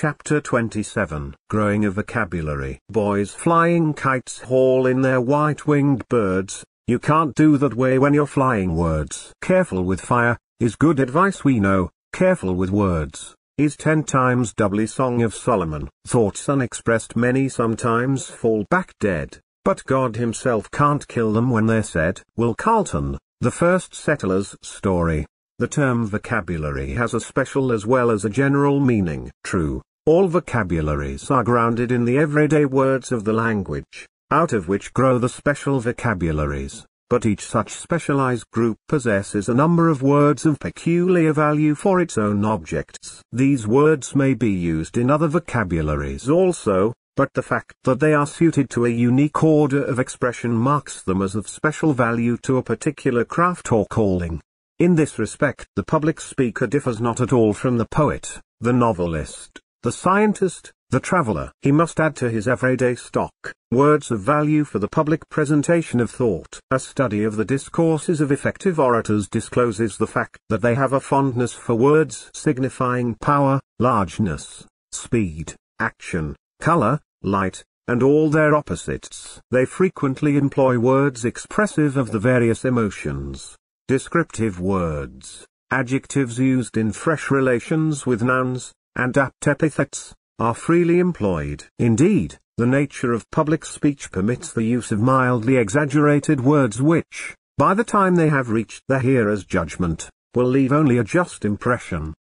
Chapter 27 Growing a Vocabulary Boys flying kites haul in their white-winged birds, you can't do that way when you're flying words. Careful with fire, is good advice we know, careful with words, is ten times doubly Song of Solomon. Thoughts unexpressed many sometimes fall back dead, but God himself can't kill them when they're said. Will Carleton, The First Settlers Story the term vocabulary has a special as well as a general meaning. True, all vocabularies are grounded in the everyday words of the language, out of which grow the special vocabularies, but each such specialized group possesses a number of words of peculiar value for its own objects. These words may be used in other vocabularies also, but the fact that they are suited to a unique order of expression marks them as of special value to a particular craft or calling. In this respect the public speaker differs not at all from the poet, the novelist, the scientist, the traveler. He must add to his everyday stock, words of value for the public presentation of thought. A study of the discourses of effective orators discloses the fact that they have a fondness for words signifying power, largeness, speed, action, color, light, and all their opposites. They frequently employ words expressive of the various emotions, descriptive words, adjectives used in fresh relations with nouns, and apt epithets, are freely employed. Indeed, the nature of public speech permits the use of mildly exaggerated words which, by the time they have reached the hearer's judgment, will leave only a just impression.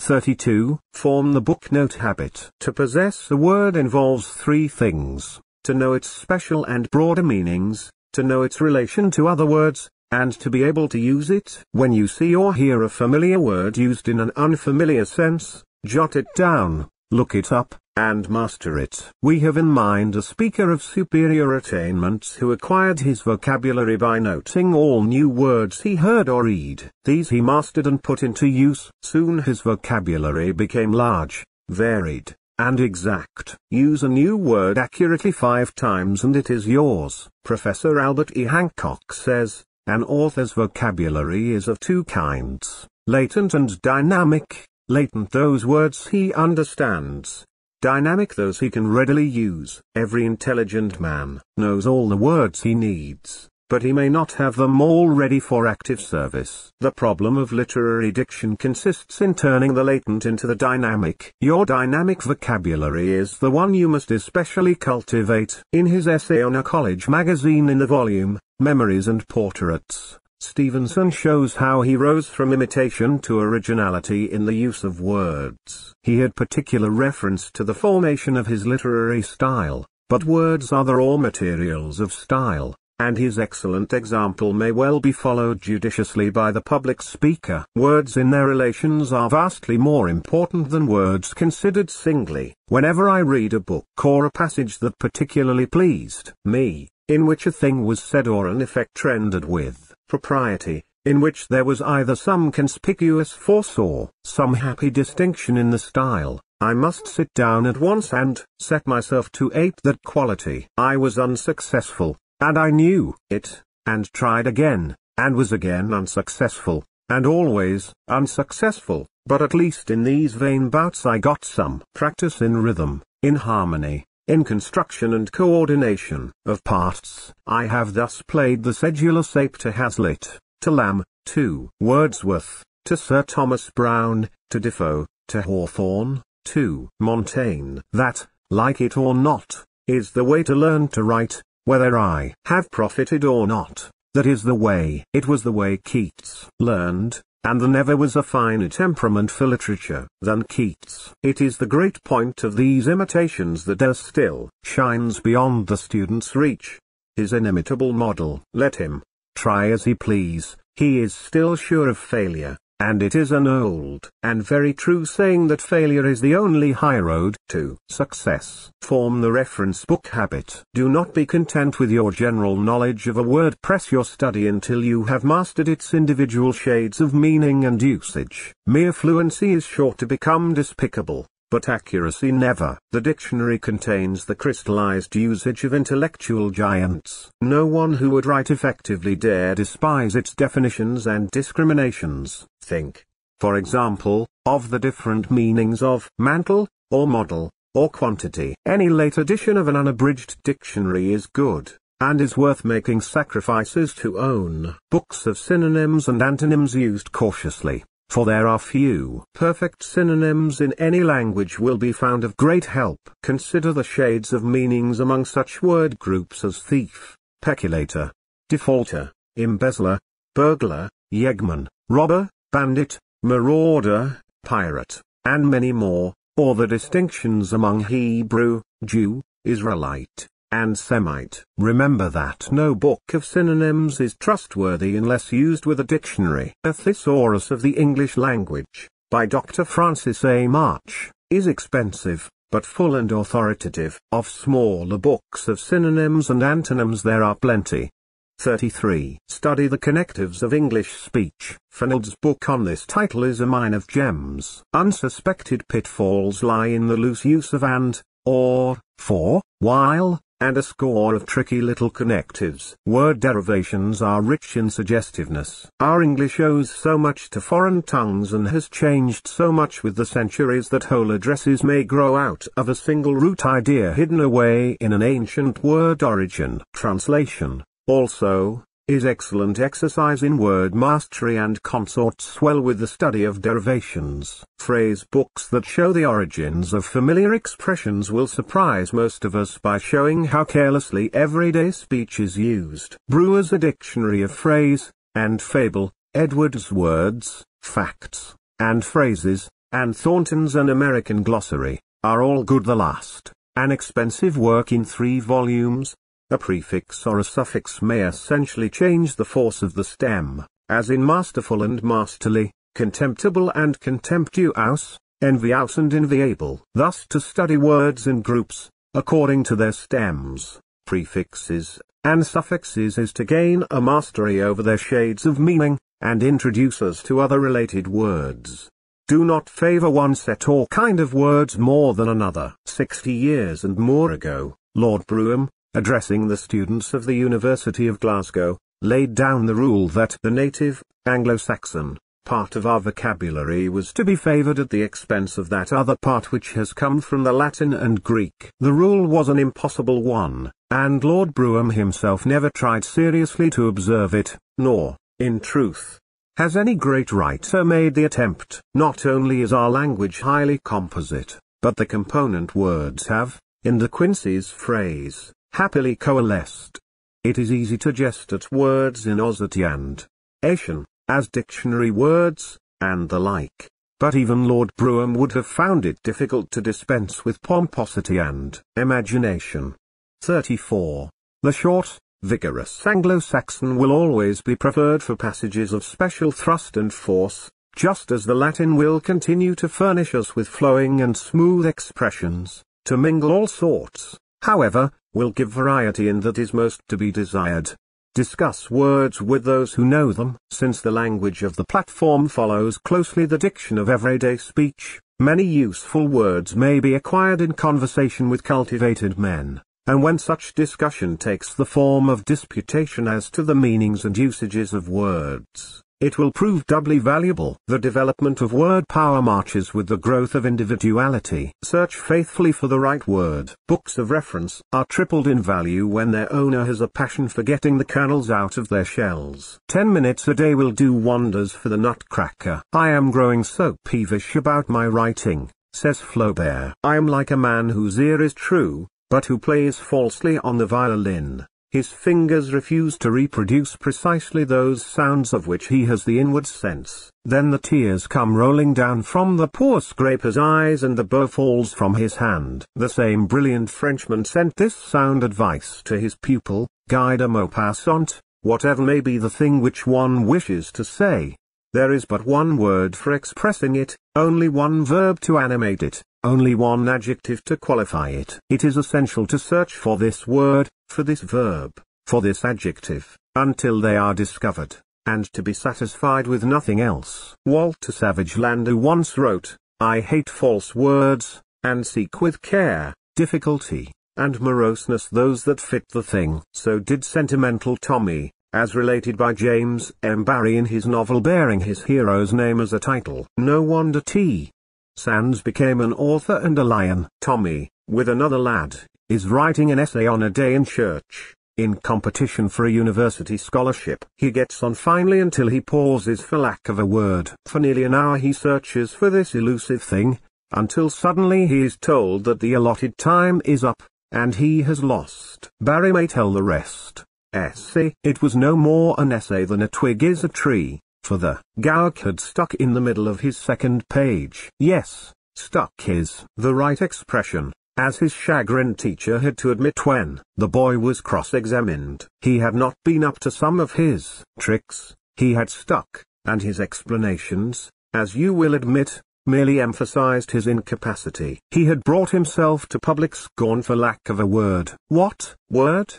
32. Form the book note habit. To possess a word involves three things, to know its special and broader meanings, to know its relation to other words, and to be able to use it. When you see or hear a familiar word used in an unfamiliar sense, jot it down, look it up, and master it. We have in mind a speaker of superior attainments who acquired his vocabulary by noting all new words he heard or read. These he mastered and put into use. Soon his vocabulary became large, varied, and exact. Use a new word accurately five times and it is yours. Professor Albert E. Hancock says, an author's vocabulary is of two kinds, latent and dynamic, latent those words he understands, dynamic those he can readily use. Every intelligent man knows all the words he needs, but he may not have them all ready for active service. The problem of literary diction consists in turning the latent into the dynamic. Your dynamic vocabulary is the one you must especially cultivate. In his essay on a college magazine in the volume, Memories and Portraits, Stevenson shows how he rose from imitation to originality in the use of words. He had particular reference to the formation of his literary style, but words are the raw materials of style, and his excellent example may well be followed judiciously by the public speaker. Words in their relations are vastly more important than words considered singly. Whenever I read a book or a passage that particularly pleased me, in which a thing was said or an effect rendered with propriety, in which there was either some conspicuous force or some happy distinction in the style, I must sit down at once and set myself to ape that quality. I was unsuccessful, and I knew it, and tried again, and was again unsuccessful, and always unsuccessful, but at least in these vain bouts I got some practice in rhythm, in harmony, in construction and coordination of parts, I have thus played the sedulous ape to Hazlitt, to Lamb, to Wordsworth, to Sir Thomas Browne, to Defoe, to Hawthorne, to Montaigne. That, like it or not, is the way to learn to write, whether I have profited or not. That is the way. It was the way Keats learned, and there never was a finer temperament for literature than Keats. It is the great point of these imitations that there still shines beyond the student's reach. His inimitable model. Let him try as he please, he is still sure of failure, and it is an old and very true saying that failure is the only high road to success. Form the reference book habit. Do not be content with your general knowledge of a word. Press your study until you have mastered its individual shades of meaning and usage. Mere fluency is sure to become despicable but accuracy never. The dictionary contains the crystallized usage of intellectual giants. No one who would write effectively dare despise its definitions and discriminations. Think, for example, of the different meanings of mantle, or model, or quantity. Any late edition of an unabridged dictionary is good, and is worth making sacrifices to own. Books of synonyms and antonyms used cautiously, for there are few. Perfect synonyms in any language will be found of great help. Consider the shades of meanings among such word groups as thief, peculator, defaulter, embezzler, burglar, yeggman, robber, bandit, marauder, pirate, and many more, or the distinctions among Hebrew, Jew, Israelite, and Semite. Remember that no book of synonyms is trustworthy unless used with a dictionary. A Thesaurus of the English Language, by Dr. Francis A. March, is expensive, but full and authoritative. Of smaller books of synonyms and antonyms there are plenty. 33. Study the connectives of English speech. Fernald's book on this title is a mine of gems. Unsuspected pitfalls lie in the loose use of and, or, for, while, and a score of tricky little connectives. Word derivations are rich in suggestiveness. Our English owes so much to foreign tongues and has changed so much with the centuries that whole addresses may grow out of a single root idea hidden away in an ancient word origin. Translation also, is excellent exercise in word mastery and consorts well with the study of derivations. Phrase books that show the origins of familiar expressions will surprise most of us by showing how carelessly everyday speech is used. Brewer's A Dictionary of Phrase, and Fable, Edwards Words, Facts, and Phrases, and Thornton's An American Glossary, are all good the last. An expensive work in three volumes, a prefix or a suffix may essentially change the force of the stem, as in masterful and masterly, contemptible and contemptuous, envious and enviable. Thus to study words in groups, according to their stems, prefixes, and suffixes is to gain a mastery over their shades of meaning, and introduce us to other related words. Do not favor one set or kind of words more than another. Sixty years and more ago, Lord Brougham, addressing the students of the University of Glasgow, laid down the rule that the native, Anglo-Saxon, part of our vocabulary was to be favored at the expense of that other part which has come from the Latin and Greek. The rule was an impossible one, and Lord Brougham himself never tried seriously to observe it, nor, in truth, has any great writer made the attempt. Not only is our language highly composite, but the component words have, in De Quincey's phrase, happily coalesced. It is easy to jest at words in osity and ation, as dictionary words, and the like, but even Lord Brougham would have found it difficult to dispense with pomposity and imagination. 34. The short, vigorous Anglo-Saxon will always be preferred for passages of special thrust and force, just as the Latin will continue to furnish us with flowing and smooth expressions, to mingle all sorts, however, will give variety in that is most to be desired. Discuss words with those who know them. Since the language of the platform follows closely the diction of everyday speech, many useful words may be acquired in conversation with cultivated men, and when such discussion takes the form of disputation as to the meanings and usages of words, it will prove doubly valuable. The development of word power marches with the growth of individuality. Search faithfully for the right word. Books of reference are tripled in value when their owner has a passion for getting the kernels out of their shells. Ten minutes a day will do wonders for the nutcracker. I am growing so peevish about my writing, says Flaubert. I am like a man whose ear is true, but who plays falsely on the violin. His fingers refuse to reproduce precisely those sounds of which he has the inward sense. Then the tears come rolling down from the poor scraper's eyes and the bow falls from his hand. The same brilliant Frenchman sent this sound advice to his pupil, Guy de Maupassant, whatever may be the thing which one wishes to say, there is but one word for expressing it, only one verb to animate it, only one adjective to qualify it. It is essential to search for this word, for this verb, for this adjective, until they are discovered, and to be satisfied with nothing else. Walter Savage Landor once wrote, I hate false words, and seek with care, difficulty, and moroseness those that fit the thing. So did Sentimental Tommy, as related by James M. Barrie in his novel bearing his hero's name as a title. No wonder T. Sandys became an author and a lion. Tommy, with another lad, is writing an essay on a day in church, in competition for a university scholarship. He gets on finely until he pauses for lack of a word. For nearly an hour he searches for this elusive thing, until suddenly he is told that the allotted time is up, and he has lost. Barrie may tell the rest. Essay. It was no more an essay than a twig is a tree, for the gowk had stuck in the middle of his second page. Yes, stuck is the right expression as his chagrin teacher had to admit when the boy was cross-examined. He had not been up to some of his tricks, he had stuck, and his explanations, as you will admit, merely emphasized his incapacity. He had brought himself to public scorn for lack of a word. What word?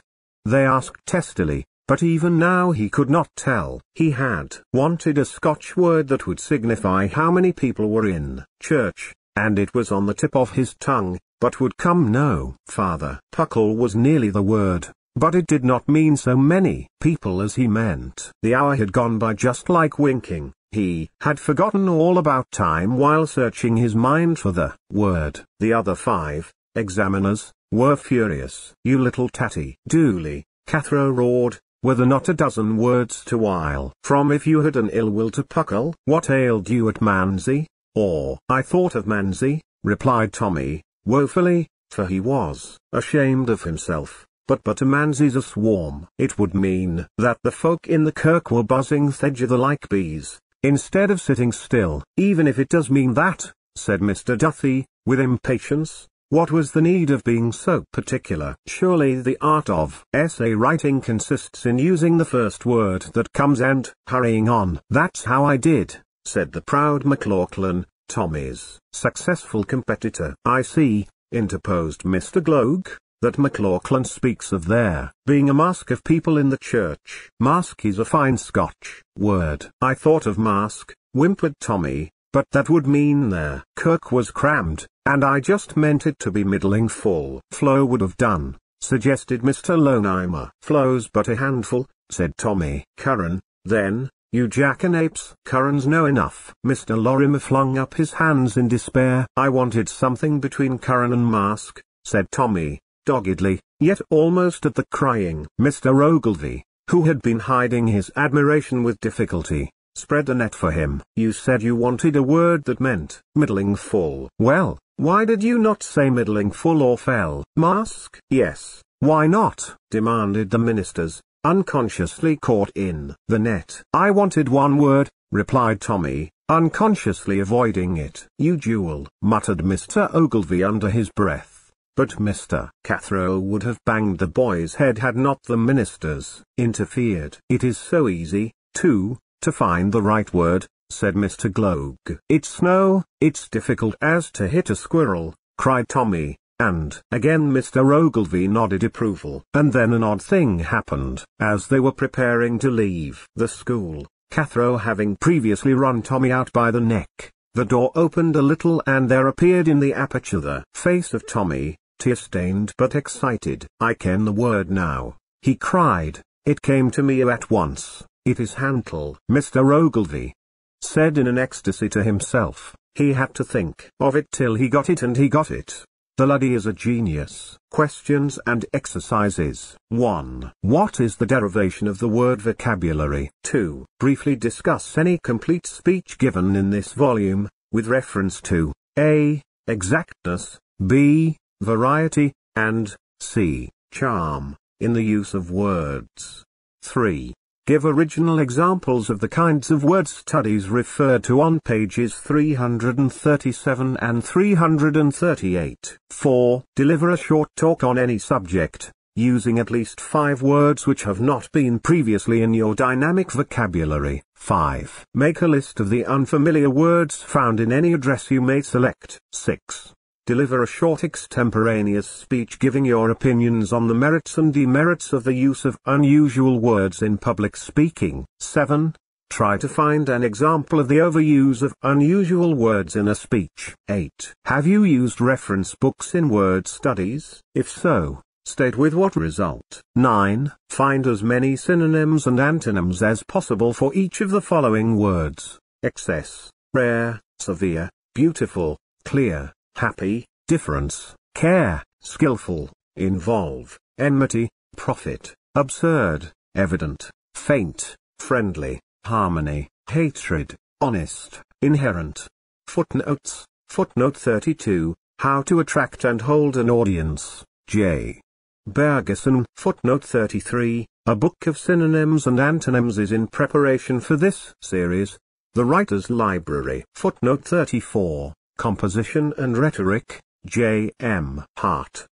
They asked testily, but even now he could not tell. He had wanted a Scotch word that would signify how many people were in church, and it was on the tip of his tongue, but would come no farther. Puckle was nearly the word, but it did not mean so many people as he meant. The hour had gone by just like winking. He had forgotten all about time while searching his mind for the word. The other five examiners were furious. You little tatty. Dooley, Cathro roared, were there not a dozen words to while from if you had an ill will to Puckle? What ailed you at Manzy? Or, I thought of Manzy, replied Tommy, woefully, for he was ashamed of himself. But but a man's a swarm. It would mean that the folk in the kirk were buzzing thegither like bees, instead of sitting still. Even if it does mean that, said Mr. Duthie, with impatience, what was the need of being so particular? Surely the art of essay writing consists in using the first word that comes and hurrying on. That's how I did, said the proud McLauchlan, Tommy's successful competitor. I see, interposed Mr. Gloag, that McLauchlan speaks of there being a mask of people in the church. Mask is a fine Scotch word. I thought of mask, whimpered Tommy, but that would mean their kirk was crammed, and I just meant it to be middling full. Flow would have done, suggested Mr. Lorimer. Flow's but a handful, said Tommy. Curran, then, you jackanapes. Curran's know enough. Mr. Lorimer flung up his hands in despair. I wanted something between Curran and Mask, said Tommy, doggedly, yet almost at the crying. Mr. Ogilvy, who had been hiding his admiration with difficulty, spread a net for him. You said you wanted a word that meant middling full. Well, why did you not say middling full or fell? Mask? Yes, why not? demanded the ministers, unconsciously caught in the net. I wanted one word, replied Tommy, unconsciously avoiding it. You jewel, muttered Mr. Ogilvy under his breath. But Mr. Cathro would have banged the boy's head had not the ministers interfered. It is so easy, too, to find the right word, said Mr. Gloag. It's no, it's difficult as to hit a squirrel, cried Tommy, and again Mr. Ogilvy nodded approval. And then an odd thing happened. As they were preparing to leave the school, Cathro having previously run Tommy out by the neck, the door opened a little and there appeared in the aperture the face of Tommy, tear-stained but excited. I ken the word now, he cried. It came to me at once. It is Hantle. Mr. Ogilvy said in an ecstasy to himself. He had to think of it till he got it and he got it. The Luddy is a genius. Questions and exercises. 1. What is the derivation of the word vocabulary? 2. Briefly discuss any complete speech given in this volume, with reference to a. Exactness, b. Variety, and c. Charm, in the use of words. 3. Give original examples of the kinds of word studies referred to on pages 337 and 338. 4. Deliver a short talk on any subject, using at least five words which have not been previously in your dynamic vocabulary. 5. Make a list of the unfamiliar words found in any address you may select. 6. Deliver a short extemporaneous speech giving your opinions on the merits and demerits of the use of unusual words in public speaking. 7. Try to find an example of the overuse of unusual words in a speech. 8. Have you used reference books in word studies? If so, state with what result. 9. Find as many synonyms and antonyms as possible for each of the following words. Excess, rare, severe, beautiful, clear, happy, difference, care, skillful, involve, enmity, profit, absurd, evident, faint, friendly, harmony, hatred, honest, inherent. Footnotes, footnote 32, How to attract and hold an audience, J. Berg Esenwein, Footnote 33, a book of synonyms and antonyms is in preparation for this series. The Writer's Library. Footnote 34, Composition and Rhetoric, J. M. Hart.